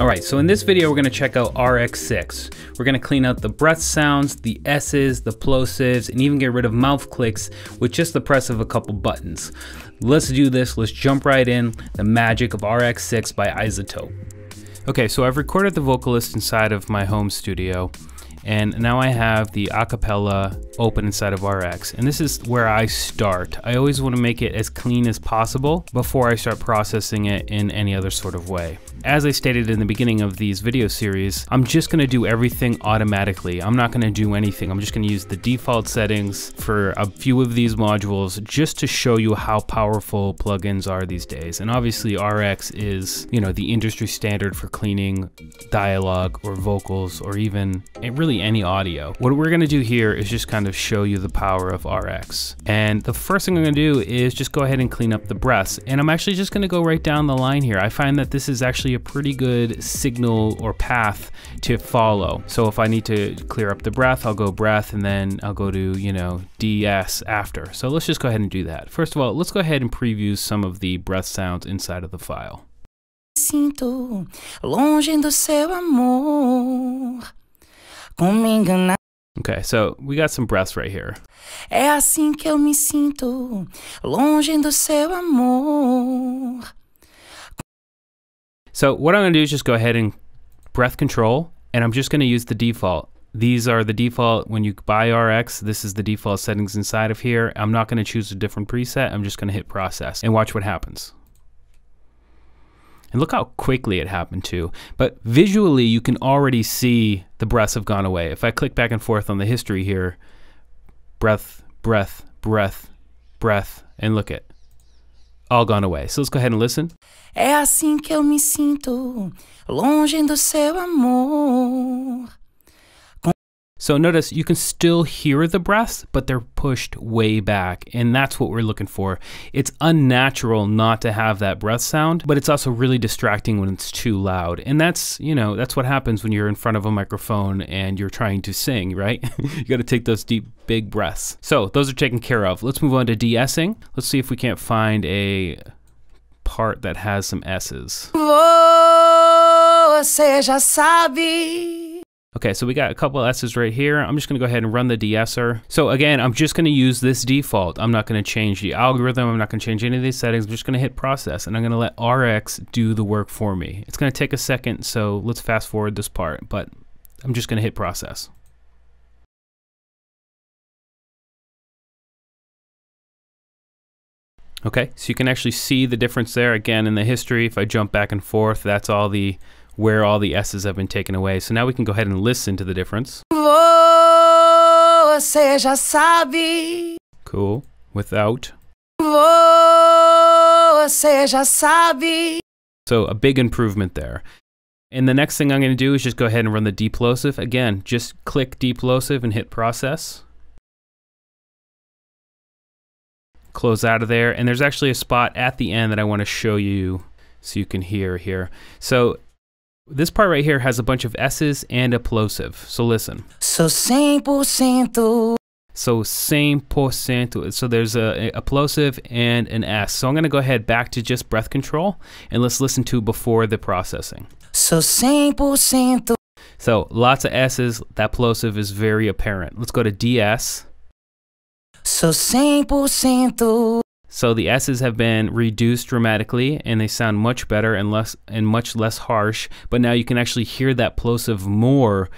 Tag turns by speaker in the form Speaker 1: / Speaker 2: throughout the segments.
Speaker 1: All right, so in this video, we're gonna check out RX6. We're gonna clean out the breath sounds, the S's, the plosives, and even get rid of mouth clicks with just the press of a couple buttons. Let's do this, let's jump right in, the magic of RX6 by iZotope. Okay, so I've recorded the vocalist inside of my home studio, and now I have the acapella open inside of RX. And this is where I start. I always want to make it as clean as possible before I start processing it in any other sort of way. As I stated in the beginning of these video series, I'm just going to do everything automatically. I'm not going to do anything. I'm just going to use the default settings for a few of these modules just to show you how powerful plugins are these days. And obviously RX is, you know, the industry standard for cleaning dialogue or vocals or even it really any audio. What we're going to do here is just kind of show you the power of RX. And the first thing I'm going to do is just go ahead and clean up the breaths. And I'm actually just going to go right down the line here. I find that this is actually actually a pretty good signal or path to follow. So if I need to clear up the breath, I'll go breath and then I'll go to, you know, De-ess after. So let's just go ahead and do that. First of all, let's go ahead and preview some of the breath sounds inside of the file. Sinto longe do seu amor. Okay, so we got some breaths right here. É assim que eu me sinto, longe do seu amor. So what I'm going to do is just go ahead and breath control, and I'm just going to use the default. These are the default, when you buy RX, this is the default settings inside of here. I'm not going to choose a different preset. I'm just going to hit process and watch what happens. And look how quickly it happened too. But visually, you can already see the breaths have gone away. If I click back and forth on the history here, breath, breath, breath, breath, and look at all gone away. So let's go ahead and listen. É assim que eu me sinto, longe do seu amor. So notice you can still hear the breaths, but they're pushed way back. And that's what we're looking for. It's unnatural not to have that breath sound, but it's also really distracting when it's too loud. And that's, you know, that's what happens when you're in front of a microphone and you're trying to sing, right? you got to take those deep, big breaths. So those are taken care of. Let's move on to de-essing. Let's see if we can't find a part that has some S's. Você já sabe. Okay, so we got a couple S's right here. I'm just gonna go ahead and run the de-esser. So again, I'm just gonna use this default. I'm not gonna change the algorithm. I'm not gonna change any of these settings. I'm just gonna hit process and I'm gonna let RX do the work for me. It's gonna take a second, so let's fast forward this part, but I'm just gonna hit process. Okay, so you can actually see the difference there again in the history. If I jump back and forth, that's all the where all the S's have been taken away. So now we can go ahead and listen to the difference. Você já sabe. Cool. Without. Você já sabe. So a big improvement there. And the next thing I'm going to do is just go ahead and run the deplosive. Again, just click deplosive and hit process. Close out of there. And there's actually a spot at the end that I want to show you so you can hear here. So this part right here has a bunch of S's and a plosive. So listen. So 100%. So same percent. So there's a, a plosive and an S. So I'm going to go ahead back to just breath control and let's listen to before the processing. So 100%. So lots of S's. That plosive is very apparent. Let's go to De-ess. So 100%. So the S's have been reduced dramatically and they sound much better and less and much less harsh, but now you can actually hear that plosive more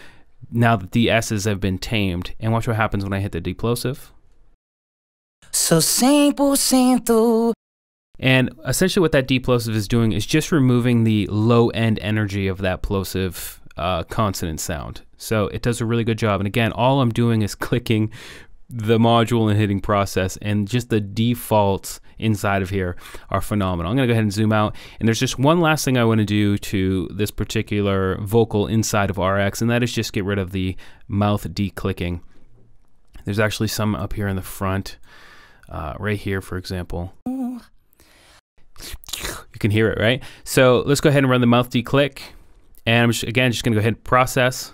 Speaker 1: now that the S's have been tamed. And watch what happens when I hit the deplosive. So 100%. And essentially what that deplosive is doing is just removing the low end energy of that plosive uh, consonant sound. So it does a really good job. And again, all I'm doing is clicking the module and hitting process and just the defaults inside of here are phenomenal. I'm going to go ahead and zoom out and there's just one last thing I want to do to this particular vocal inside of RX and that is just get rid of the mouth declicking. There's actually some up here in the front, uh, right here for example. You can hear it, right? So let's go ahead and run the mouth declick and I'm just, again just going to go ahead and process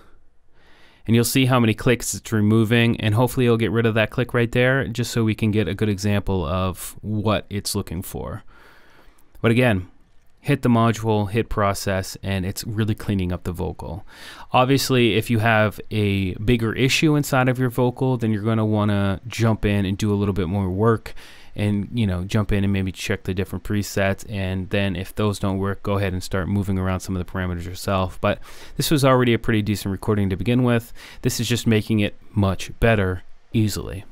Speaker 1: and you'll see how many clicks it's removing and hopefully it'll get rid of that click right there just so we can get a good example of what it's looking for. But again, hit the module, hit process, and it's really cleaning up the vocal. Obviously, if you have a bigger issue inside of your vocal, then you're going to want to jump in and do a little bit more work and you know jump in and maybe check the different presets. And then if those don't work go ahead and start moving around some of the parameters yourself. But this was already a pretty decent recording to begin with. This is just making it much better easily.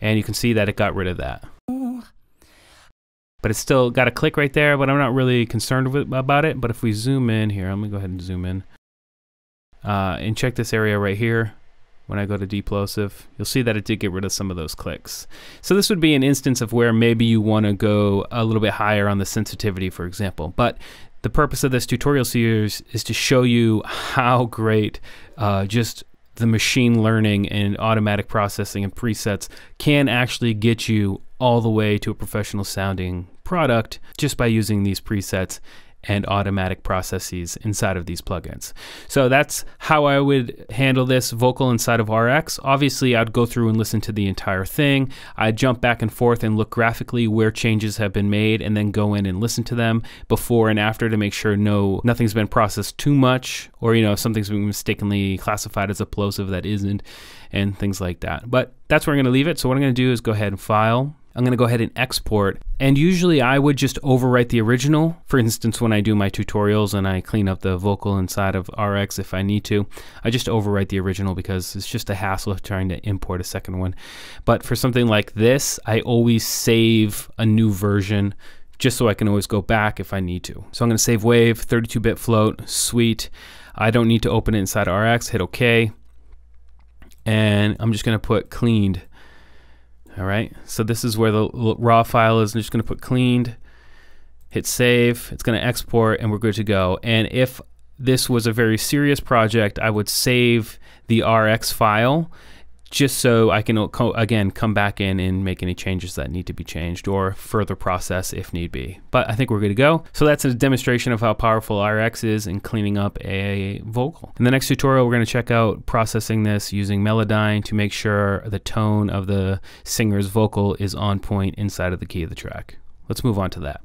Speaker 1: And you can see that it got rid of that. But it's still got a click right there, but I'm not really concerned with, about it. But if we zoom in here, let me go ahead and zoom in. Uh, and check this area right here. When I go to deplosive, you'll see that it did get rid of some of those clicks. So this would be an instance of where maybe you want to go a little bit higher on the sensitivity, for example. But the purpose of this tutorial series is to show you how great uh, just the machine learning and automatic processing and presets can actually get you all the way to a professional sounding product just by using these presets and automatic processes inside of these plugins. So that's how I would handle this vocal inside of RX. Obviously, I'd go through and listen to the entire thing. I'd jump back and forth and look graphically where changes have been made and then go in and listen to them before and after to make sure no nothing's been processed too much or you know something's been mistakenly classified as a plosive that isn't and things like that. But that's where I'm going to leave it. So what I'm going to do is go ahead and file I'm going to go ahead and export. And usually I would just overwrite the original. For instance, when I do my tutorials and I clean up the vocal inside of RX if I need to, I just overwrite the original because it's just a hassle of trying to import a second one. But for something like this, I always save a new version just so I can always go back if I need to. So I'm going to save wave, 32-bit float, sweet. I don't need to open it inside RX, hit OK. And I'm just going to put cleaned all right, so this is where the raw file is. I'm just going to put cleaned, hit save. It's going to export, and we're good to go. And if this was a very serious project, I would save the RX file just so I can, again, come back in and make any changes that need to be changed or further process if need be. But I think we're good to go. So that's a demonstration of how powerful RX is in cleaning up a vocal. In the next tutorial, we're going to check out processing this using Melodyne to make sure the tone of the singer's vocal is on point inside of the key of the track. Let's move on to that.